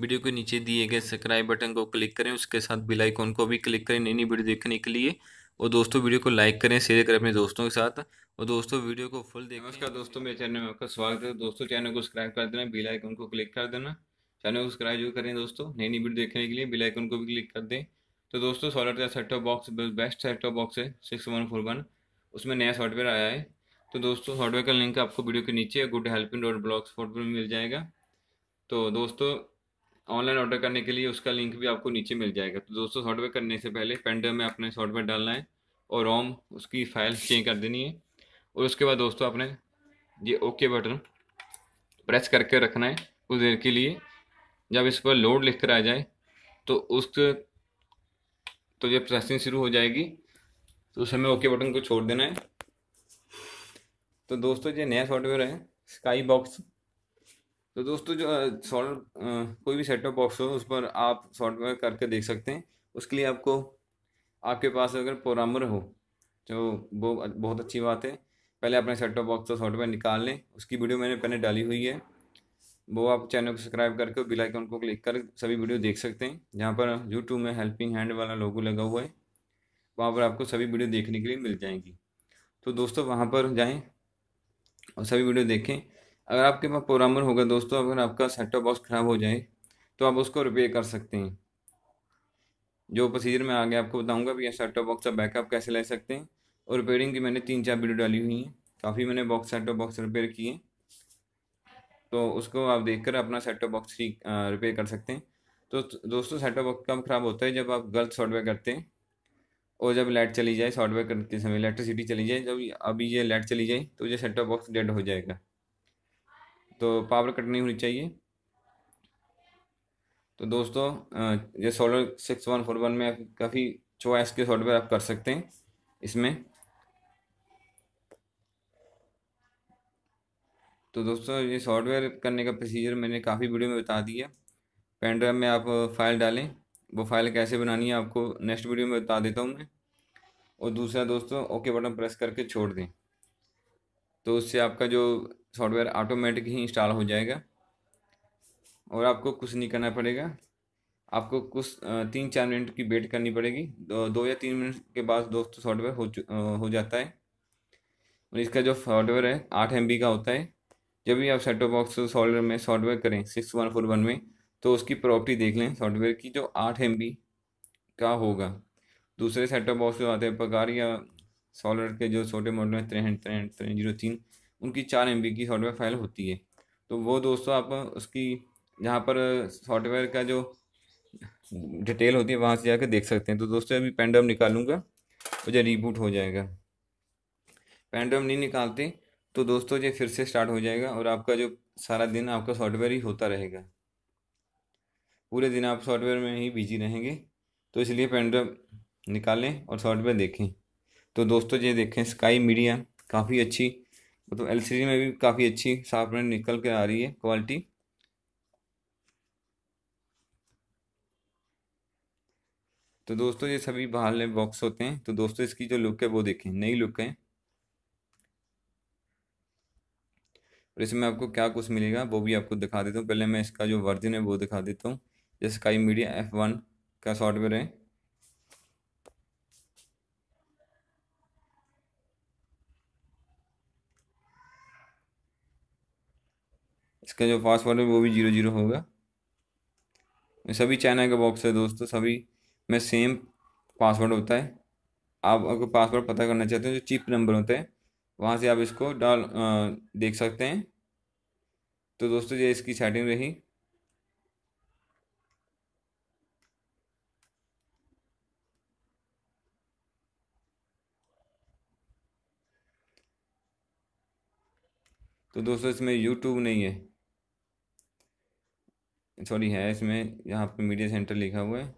Video के नीचे दिए गए सब्सक्राइब बटन को क्लिक करें, उसके साथ बेल आइकन को भी क्लिक करें नई नई वीडियो देखने के लिए। और दोस्तों, वीडियो को लाइक करें, शेयर करें अपने दोस्तों के साथ। और दोस्तों, वीडियो को फुल देखें नमस्कार दोस्तों, मेरे चैनल में आपका स्वागत है। दोस्तों, चैनल को सब्सक्राइब कर देना, बेल आइकन को क्लिक कर देना। चैनल को सब्सक्राइब ज़रूर करें दोस्तों नई नई वीडियो देखने के लिए बेल आइकन को भी क्लिक कर दें। तो दोस्तों solar set top box best set top box है सिक्स वन फोर वन उसमें नया सॉफ्टवेयर आया है। तो दोस्तों, सॉफ्टवेयर का लिंक आपको वीडियो के नीचे गुड हेल्पिंग डॉट ब्लॉग पर मिल जाएगा। तो दोस्तों ऑनलाइन ऑर्डर करने के लिए उसका लिंक भी आपको नीचे मिल जाएगा। तो दोस्तों, सॉफ्टवेयर करने से पहले पेंडर में अपने सॉफ्टवेयर डालना है और रोम उसकी फ़ाइल चेंज कर देनी है। और उसके बाद दोस्तों, आपने ये ओके बटन प्रेस करके रखना है कुछ देर के लिए। जब इस पर लोड लिख कर आ जाए तो उस तो ये प्रोसेसिंग शुरू हो जाएगी। तो उस समय ओके बटन को छोड़ देना है। तो दोस्तों, ये नया सॉफ्टवेयर है, स्काई बॉक्स तो दोस्तों जो सॉल्व कोई भी सेटअप बॉक्स हो, उस पर आप सॉफ्टवेयर करके देख सकते हैं। उसके लिए आपको, आपके पास अगर प्रोग्रामर हो जो वो बहुत अच्छी बात है। पहले अपने सेटअप बॉक्स का सॉफ्टवेयर निकाल लें। उसकी वीडियो मैंने पहले डाली हुई है। वो आप चैनल को सब्सक्राइब करके बिल आइकन को क्लिक कर सभी वीडियो देख सकते हैं, जहाँ पर यूट्यूब में हेल्पिंग हैंड वाला लोगो लगा हुआ है। वहाँ पर आपको सभी वीडियो देखने के लिए मिल जाएँगी। तो दोस्तों वहाँ पर जाएँ और सभी वीडियो देखें। अगर आपके पास प्रोग्रामर होगा दोस्तों, अगर आपका सेटअप बॉक्स ख़राब हो जाए तो आप उसको रिपेयर कर सकते हैं। जो प्रोसीजर में आगे आपको बताऊँगा भी सेटअप बॉक्स का बैकअप कैसे ले सकते हैं? और रिपेयरिंग की मैंने तीन चार वीडियो डाली हुई हैं। काफ़ी मैंने बॉक्स सेटअप बॉक्स रिपेयर किए। तो उसको आप देखकर अपना सेटअप बॉक्स ठीक रिपेयर कर सकते हैं। तो दोस्तों सेटअप बॉक्स कब ख़राब होता है? जब आप गलत सॉफ्टवेयर करते हैं और जब लाइट चली जाए सॉफ्टवेयर करते समय इलेक्ट्रिसिटी चली जाए, जब अभी ये लाइट चली जाए तो ये सेटअप बॉक्स डेड हो जाएगा। तो पावर कट नहीं होनी चाहिए। तो दोस्तों ये solar six one four one में काफ़ी चॉइस के सॉफ्टवेयर आप कर सकते हैं इसमें। तो दोस्तों, ये सॉफ्टवेयर करने का प्रोसीजर मैंने काफ़ी वीडियो में बता दिया। पेन ड्राइव में आप फ़ाइल डालें। वो फ़ाइल कैसे बनानी है आपको नेक्स्ट वीडियो में बता देता हूँ मैं। और दूसरा दोस्तों ओके बटन प्रेस करके छोड़ दें। तो उससे आपका जो सॉफ्टवेयर ऑटोमेटिक ही इंस्टॉल हो जाएगा। और आपको कुछ नहीं करना पड़ेगा। आपको कुछ तीन चार मिनट की वेट करनी पड़ेगी। दो, दो या तीन मिनट के बाद दोस्तों सॉफ्टवेयर हो हो जाता है। और इसका जो सॉफ्टवेयर है आठ एम का होता है। जब भी आप सेटो बॉक्स सॉफ्टवेयर में सॉफ्टवेयर करें सिक्स वन फोर वन में तो उसकी प्रॉपर्टी देख लें सॉफ्टवेयर की जो आठ एम का होगा। दूसरे सेटअप बॉक्स जो आते हैं पगार या सॉलर के जो छोटे मॉडल हैं तिरहठ तिरहठ तिरहठ ज़ीरो तीन, उनकी चार एमबी की सॉफ्टवेयर फ़ाइल होती है। तो वो दोस्तों आप उसकी, जहाँ पर सॉफ्टवेयर का जो डिटेल होती है, वहाँ से जाकर देख सकते हैं। तो दोस्तों, अभी पेन निकालूँगा, मुझे रिबूट हो जाएगा। पेन नहीं निकालते तो दोस्तों, ये फिर से स्टार्ट हो जाएगा और आपका जो सारा दिन आपका सॉफ्टवेयर ही होता रहेगा। पूरे दिन आप सॉफ्टवेयर में ही बिज़ी रहेंगे। तो इसलिए पेन निकालें और सॉफ्टवेयर देखें। तो दोस्तों ये देखें स्काई मीडिया काफ़ी अच्छी मतलब एलसीडी में भी काफ़ी अच्छी सॉफ्टवेयर निकल के आ रही है क्वालिटी तो दोस्तों ये सभी बाहर ले बॉक्स होते हैं। तो दोस्तों इसकी जो लुक है, वो देखें, नई लुक है। और इसमें आपको क्या कुछ मिलेगा, वो भी आपको दिखा देता हूँ। पहले मैं इसका जो वर्जन है, वो दिखा देता हूँ। जैसे स्काई मीडिया एफ़ वन का सॉफ्टवेयर है। इसका जो पासवर्ड है वो भी ज़ीरो ज़ीरो होगा। सभी चाइना का बॉक्स है दोस्तों सभी में सेम पासवर्ड होता है। आप अगर पासवर्ड पता करना चाहते हैं जो चिप नंबर होते हैं वहाँ से आप इसको डाल आ, देख सकते हैं। तो दोस्तों ये इसकी सेटिंग रही। तो दोस्तों इसमें यूट्यूब नहीं है। सॉरी है इसमें। यहाँ पर मीडिया सेंटर लिखा हुआ है।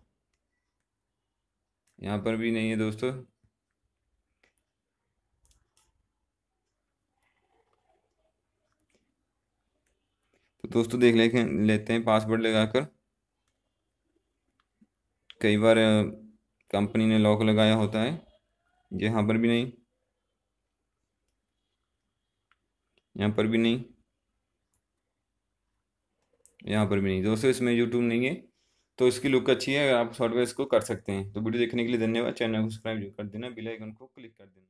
यहाँ पर भी नहीं है दोस्तों। तो दोस्तों देख ले लेते हैं पासवर्ड लगाकर। कई बार कंपनी ने लॉक लगाया होता है। यहाँ पर भी नहीं। यहाँ पर भी नहीं। यहाँ पर भी नहीं। दोस्तों, इसमें यूट्यूब नहीं है तो इसकी लुक अच्छी है, आप सॉफ्टवेयर इसको कर सकते हैं। तो वीडियो देखने के लिए धन्यवाद। चैनल को सब्सक्राइब कर देना, बेल को क्लिक कर देना।